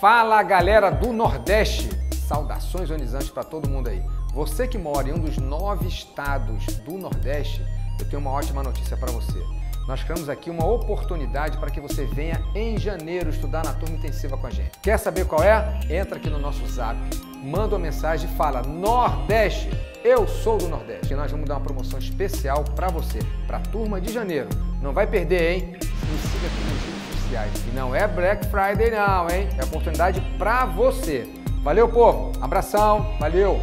Fala galera do Nordeste! Saudações onizantes para todo mundo aí. Você que mora em um dos nove estados do Nordeste, eu tenho uma ótima notícia para você. Nós criamos aqui uma oportunidade para que você venha em janeiro estudar na turma intensiva com a gente. Quer saber qual é? Entra aqui no nosso zap, manda uma mensagem e fala Nordeste, eu sou do Nordeste. E nós vamos dar uma promoção especial para você, para a turma de janeiro. Não vai perder, hein? Me siga aqui redes E não é Black Friday não, hein? É oportunidade para você. Valeu, povo. Abração. Valeu.